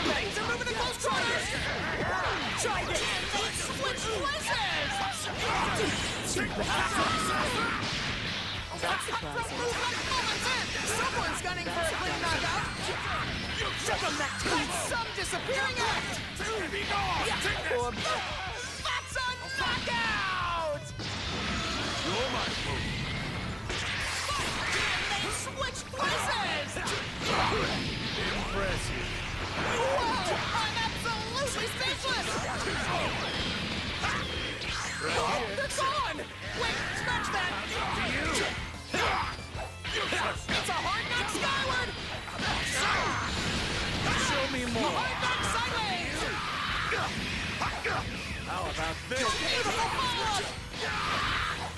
activates and moving to close quarters! Try this! Switch places! Someone's gunning for a clean knockout! Check on that! Some disappearing act! Or... Whoa! I'm absolutely speechless. Oh, they're gone. Wait, scratch that. It's a hard knock skyward. Show me A more. hard knock sideways. How about this? Beautiful follow-up.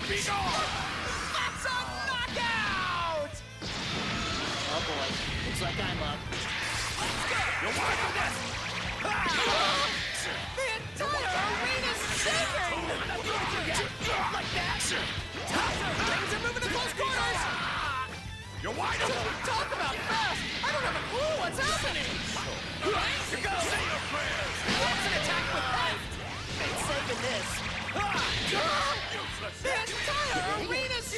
Be gone! That's a knockout. Oh boy. Looks like I'm up. You're wide for this! The entire arena's shaking! Like that! Things are moving to close quarters! You're wide open! Talk about fast! I don't have a clue what's happening! You gotta say your prayers! What's an attack with heft? It's saving this. The entire arena's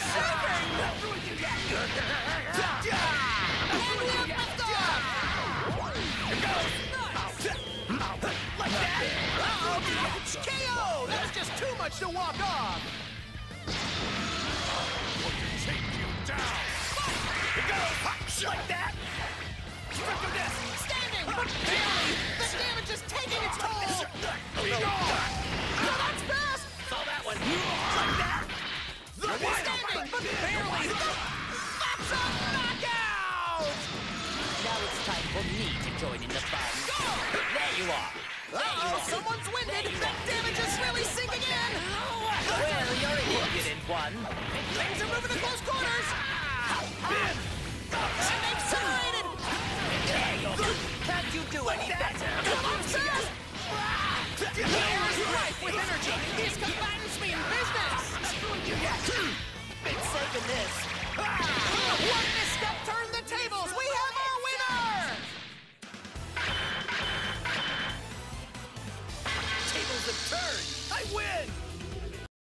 shaking! Much to walk off! Take you down! Here goes! Like that! Look at this! Standing! But barely! The damage is taking its toll! Be gone! No, that's fast! Saw that one. Like that! You're Standing! But barely! That's a knockout! Now it's time for me to join in the fun. Go! There you are. Uh-oh, someone's winded! That damage is really sinking in! Well, you're an impudent one. Things are moving to close quarters! And they've separated! There you go. Can't you do any better? Come on, sir! The air is rife with energy! These combatants mean business! It's saving this. One